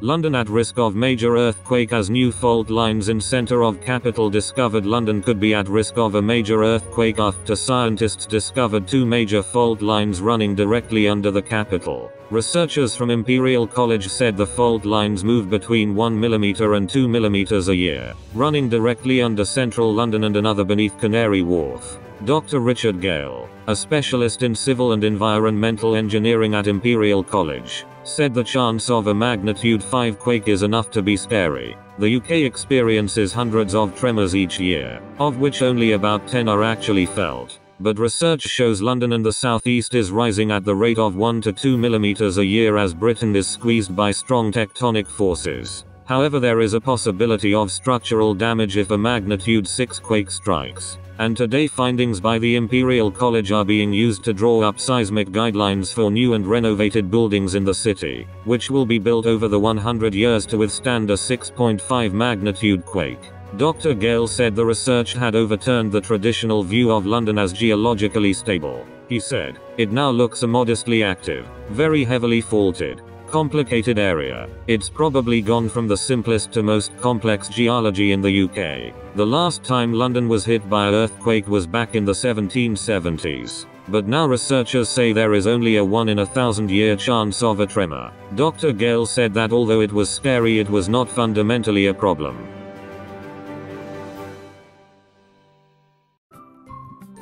London at risk of major earthquake as new fault lines in center of capital discovered London could be at risk of a major earthquake after scientists discovered two major fault lines running directly under the capital. Researchers from Imperial College said the fault lines move between 1 mm and 2 mm a year, running directly under central London and another beneath Canary Wharf. Dr. Richard Ghail, a specialist in civil and environmental engineering at Imperial College, said the chance of a magnitude 5 quake is enough to be scary. The UK experiences hundreds of tremors each year, of which only about 10 are actually felt. But research shows London and the southeast is rising at the rate of 1 to 2 millimeters a year as Britain is squeezed by strong tectonic forces. However there is a possibility of structural damage if a magnitude 6 quake strikes. And today findings by the Imperial College are being used to draw up seismic guidelines for new and renovated buildings in the city, which will be built over the 100 years to withstand a 6.5 magnitude quake. Dr. Ghail said the research had overturned the traditional view of London as geologically stable. He said, it now looks a modestly active, very heavily faulted, complicated area. It's probably gone from the simplest to most complex geology in the UK. The last time London was hit by an earthquake was back in the 1770s. But now researchers say there is only a 1 in a thousand year chance of a tremor. Dr. Ghail said that although it was scary it was not fundamentally a problem.